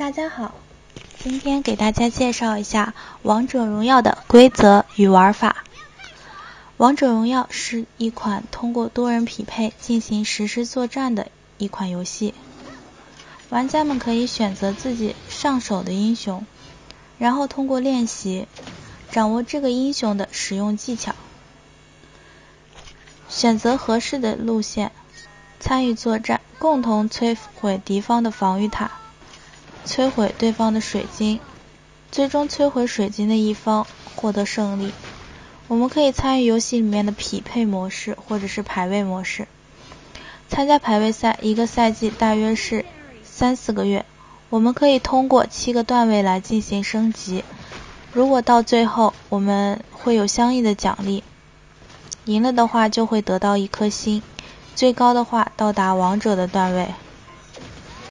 大家好，今天给大家介绍一下《王者荣耀》的规则与玩法。《王者荣耀》是一款通过多人匹配进行实时作战的一款游戏。玩家们可以选择自己上手的英雄，然后通过练习，掌握这个英雄的使用技巧，选择合适的路线，参与作战，共同摧毁敌方的防御塔。摧毁对方的水晶，最终摧毁水晶的一方获得胜利。我们可以参与游戏里面的匹配模式或者是排位模式。参加排位赛，一个赛季大约是三四个月。我们可以通过七个段位来进行升级。如果到最后我们会有相应的奖励，赢了的话就会得到一颗星，最高的话到达王者的段位。